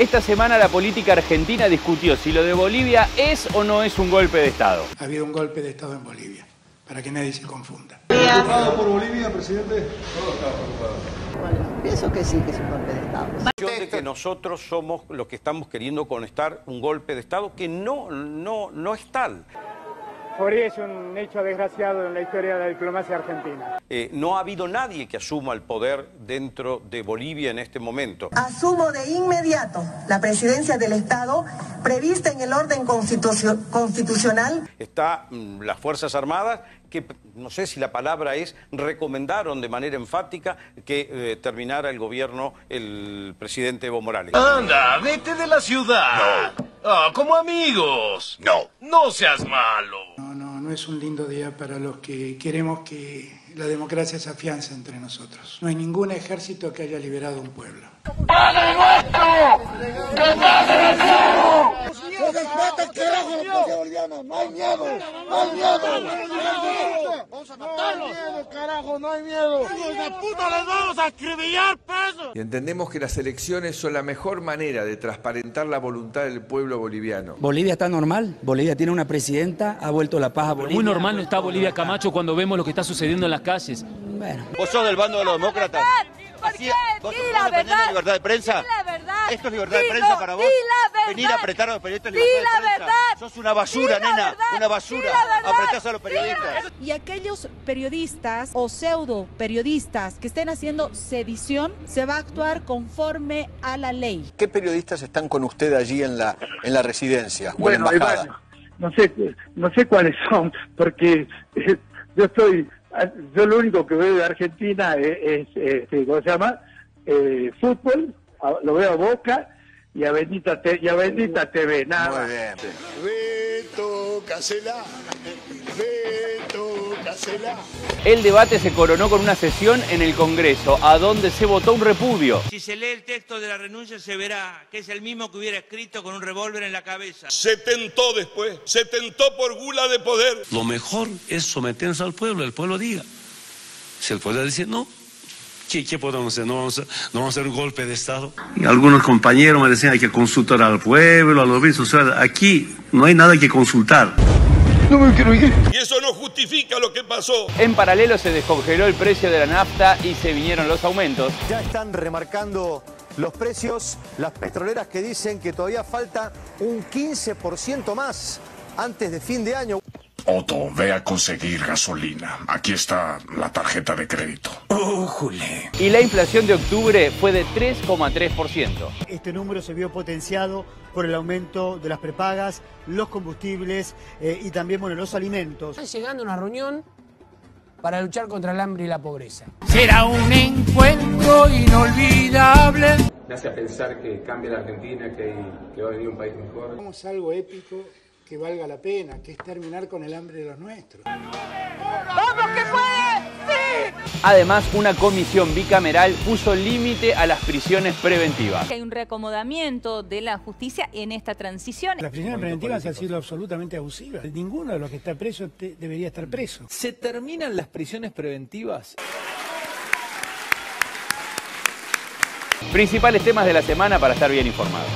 Esta semana la política argentina discutió si lo de Bolivia es o no es un golpe de Estado. Ha habido un golpe de Estado en Bolivia, para que nadie se confunda. ¿Preocupado por Bolivia, presidente? Bueno, pienso que sí, que es un golpe de Estado. de que nosotros somos los que estamos queriendo conectar un golpe de Estado que no, no, no es tal. Podría es un hecho desgraciado en la historia de la diplomacia argentina. Eh, no ha habido nadie que asuma el poder dentro de Bolivia en este momento. Asumo de inmediato la presidencia del Estado prevista en el orden constitucio- constitucional. Está mm, las Fuerzas Armadas que, no sé si la palabra es, recomendaron de manera enfática que eh, terminara el gobierno el presidente Evo Morales. Anda, vete de la ciudad. Ah, como amigos. No. No seas malo. Es un lindo día para los que queremos que la democracia se afiance entre nosotros. No hay ningún ejército que haya liberado un pueblo. Y entendemos que las elecciones son la mejor manera de transparentar la voluntad del pueblo boliviano. Bolivia está normal, Bolivia tiene una presidenta, ha vuelto la paz a Bolivia. Muy normal no está Bolivia Camacho cuando vemos lo que está sucediendo en las calles. Bueno. ¿Vos sos del bando de los demócratas? ¿Por qué? ¿Vos la verdad. libertad de prensa? Di la verdad. ¿Esto es libertad de prensa para vos? Di la verdad. Venir a apretar a los periodistas Di la de verdad. Sos una basura, Di la nena. verdad. Una basura. Apretás a los periodistas. Y aquellos periodistas o pseudo periodistas que estén haciendo sedición, se va a actuar conforme a la ley. ¿Qué periodistas están con usted allí en la, en la residencia o en Bueno, la embajada? Iván, no sé, no sé cuáles son, porque eh, yo estoy, yo lo único que veo de Argentina es, es, este, ¿cómo se llama? Eh, fútbol, a- lo veo a Boca y a Bendita, Te- y a Bendita TV, nada más. Beto Casela. Beto Casela. El debate se coronó con una sesión en el Congreso, a donde se votó un repudio. Si se lee el texto de la renuncia se verá que es el mismo que hubiera escrito con un revólver en la cabeza. Se tentó después. Se tentó por gula de poder. Lo mejor es someterse al pueblo, el pueblo diga. Si el pueblo dice no, ¿qué, qué podemos hacer? ¿No vamos, a, ¿No vamos a hacer un golpe de Estado? Y algunos compañeros me decían hay que consultar al pueblo, a los obispos. O sea, aquí no hay nada que consultar. No me quiero ir. Y eso no justifica lo que pasó. En paralelo se descongeló el precio de la nafta y se vinieron los aumentos. Ya están remarcando los precios las petroleras que dicen que todavía falta un 15% más antes de fin de año. Otto, ve a conseguir gasolina. Aquí está la tarjeta de crédito. Y la inflación de octubre fue de 3,3%. Este número se vio potenciado por el aumento de las prepagas, los combustibles eh, y también bueno, los alimentos. Están llegando a una reunión para luchar contra el hambre y la pobreza. Será un encuentro inolvidable. Me hace pensar que cambia la Argentina, que, que va a venir un país mejor. Hagamos algo épico que valga la pena, que es terminar con el hambre de los nuestros. ¡Vamos que puede! Además, una comisión bicameral puso límite a las prisiones preventivas. Hay un reacomodamiento de la justicia en esta transición. Las prisiones preventivas han sido absolutamente abusivas. Ninguno de los que está preso te- debería estar preso. ¿Se terminan las prisiones preventivas? Principales temas de la semana para estar bien informados.